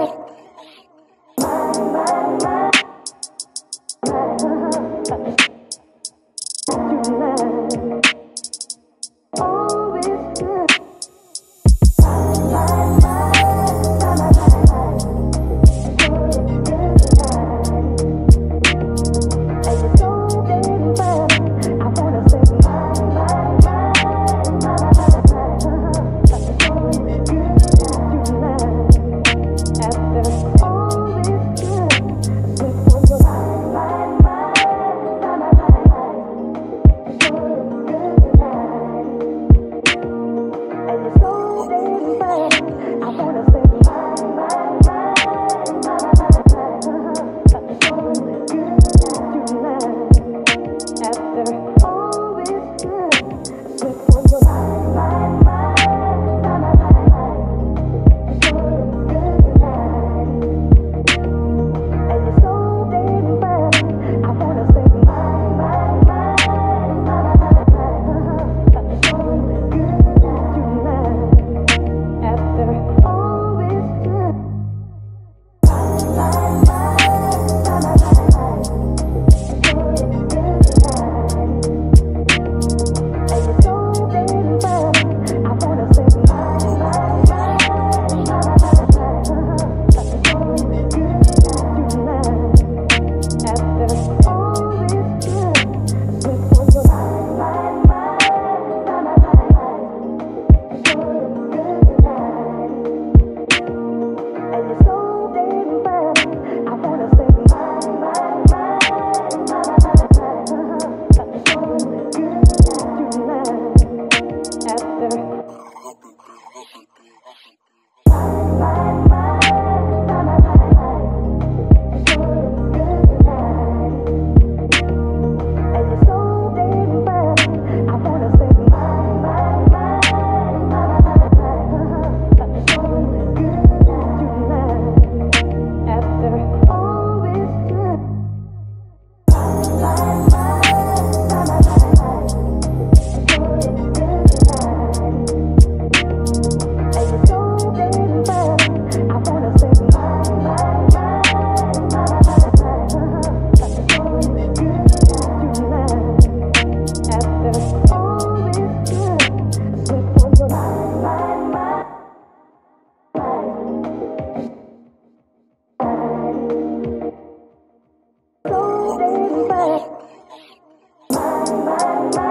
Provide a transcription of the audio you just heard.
todos bye.